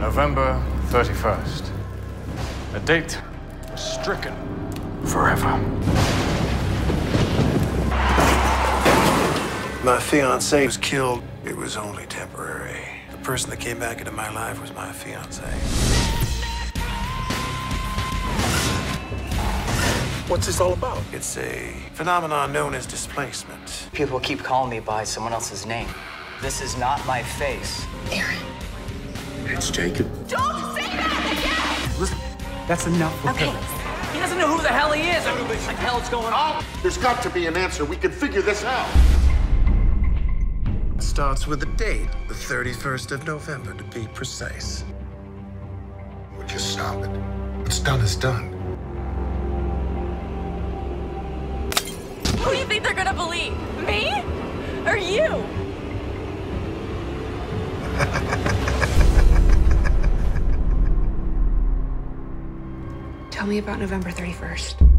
November 31st. A date stricken forever. My fiance was killed. It was only temporary. The person that came back into my life was my fiance. What's this all about? It's a phenomenon known as displacement. People keep calling me by someone else's name. This is not my face. Aaron. It's Jacob. Don't say that again! Listen, that's enough for Okay. He doesn't know who the hell he is. I mean, what the hell's going on? There's got to be an answer. We can figure this out. It starts with a date, the 31st of November to be precise. We'll just stop it. What's done is done. Who do you think they're gonna believe? Me? Or you? Tell me about November 31st.